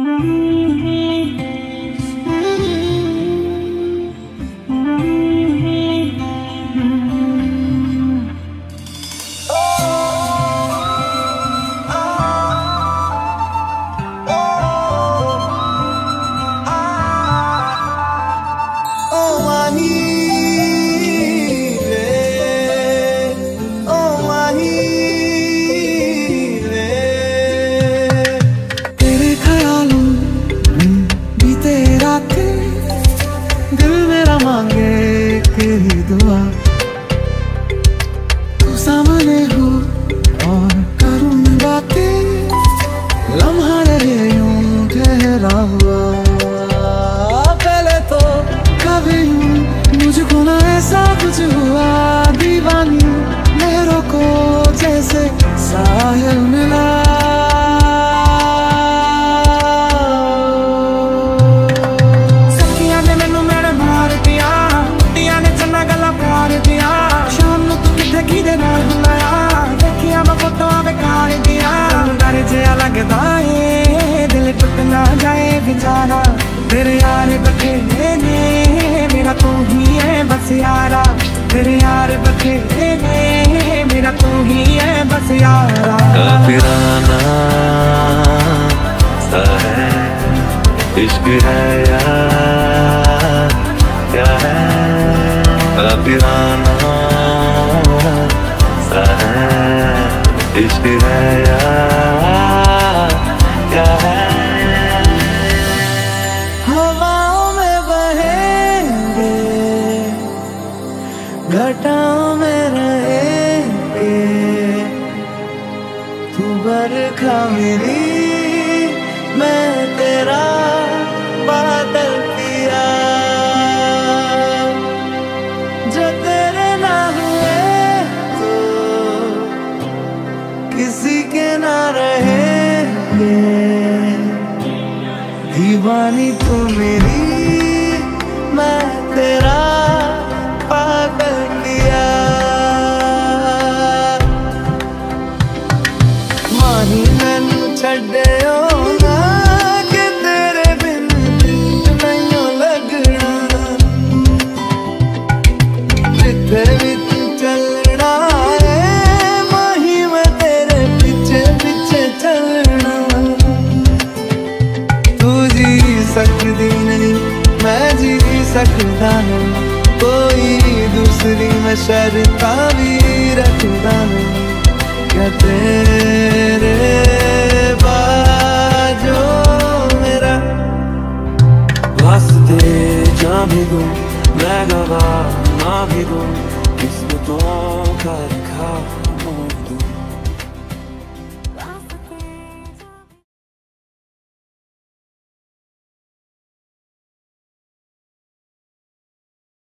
Mm-hmm. दुआ तू सामने हो और करूँ बातें लम्हा रहे यूँ ठहरा हुआ। पहले तो कभी यूँ मुझको ना ऐसा कुछ हुआ। दीवानी लहरों को जैसे साहिल तेरे यार बखेरे ने मेरा तू ही है बस यारा। तेरे यार बखेरे ने मेरा तू ही है बस यारा। काफिराना सा है, इश्क है या क्या है? काफिराना सा है, इश्क है या घटाओं में रहेंगे तू बरखा मेरी, मैं तेरा बादल पिया। जो तेरे ना हुए तो किसी के ना रहेंगे दीवानी तू मेरी। नहीं कोई दूसरी मैं शर्ता भी रखता है। क्या तेरे बाजो मेरा वास्ते जा भी दूँ, मैं गवा ना भी दूँ, किस्मतों